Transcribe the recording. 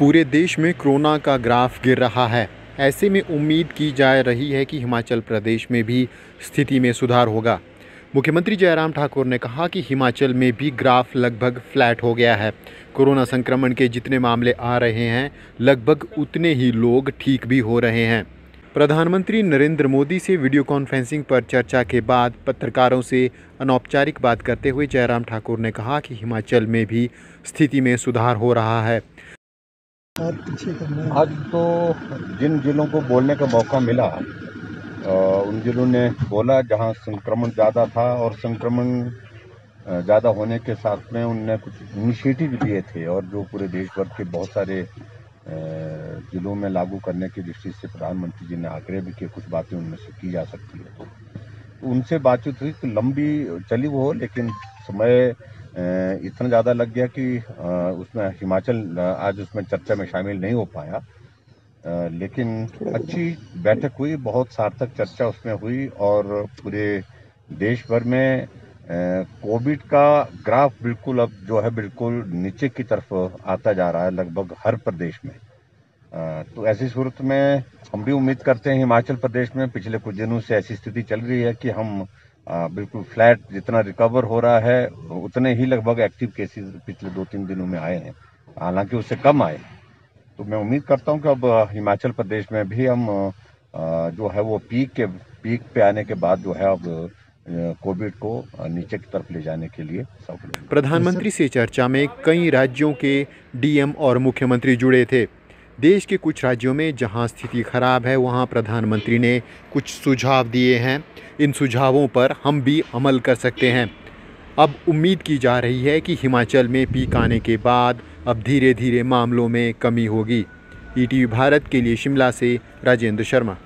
पूरे देश में कोरोना का ग्राफ गिर रहा है। ऐसे में उम्मीद की जा रही है कि हिमाचल प्रदेश में भी स्थिति में सुधार होगा। मुख्यमंत्री जयराम ठाकुर ने कहा कि हिमाचल में भी ग्राफ लगभग फ्लैट हो गया है। कोरोना संक्रमण के जितने मामले आ रहे हैं, लगभग उतने ही लोग ठीक भी हो रहे हैं। प्रधानमंत्री नरेंद्र मोदी से वीडियो कॉन्फ्रेंसिंग पर चर्चा के बाद पत्रकारों से अनौपचारिक बात करते हुए जयराम ठाकुर ने कहा कि हिमाचल में भी स्थिति में सुधार हो रहा है। आज तो जिन जिलों को बोलने का मौका मिला उन जिलों ने बोला जहाँ संक्रमण ज़्यादा था और संक्रमण ज़्यादा होने के साथ में उनने कुछ इनिशिएटिव लिए थे और जो पूरे देश भर के बहुत सारे जिलों में लागू करने की दृष्टि से प्रधानमंत्री जी ने आग्रह भी किए कुछ बातें उनमें से की जा सकती है। तो उनसे बातचीत हुई तो लंबी चली वो, लेकिन समय इतना ज़्यादा लग गया कि उसमें हिमाचल आज उसमें चर्चा में शामिल नहीं हो पाया। लेकिन अच्छी बैठक हुई बहुत सार्थक चर्चा उसमें हुई और पूरे देश भर में कोविड का ग्राफ बिल्कुल अब जो है बिल्कुल नीचे की तरफ़ आता जा रहा है लगभग हर प्रदेश में। तो ऐसी सूरत में हम भी उम्मीद करते हैं हिमाचल प्रदेश में पिछले कुछ दिनों से ऐसी स्थिति चल रही है कि हम बिल्कुल फ्लैट जितना रिकवर हो रहा है, उतने ही लगभग एक्टिव केसेस पिछले दो तीन दिनों में आए हैं। हालाँकि उससे कम आए तो मैं उम्मीद करता हूँ कि अब हिमाचल प्रदेश में भी हम जो है वो पीक के पीक पे आने के बाद जो है अब कोविड को नीचे की तरफ़ ले जाने के लिए प्रधानमंत्री से चर्चा में कई राज्यों के डीएम और मुख्यमंत्री जुड़े थे। देश के कुछ राज्यों में जहाँ स्थिति खराब है, वहाँ प्रधानमंत्री ने कुछ सुझाव दिए हैं। इन सुझावों पर हम भी अमल कर सकते हैं। अब उम्मीद की जा रही है कि हिमाचल में पीक आने के बाद अब धीरे धीरे मामलों में कमी होगी। ईटीवी भारत के लिए शिमला से राजेंद्र शर्मा।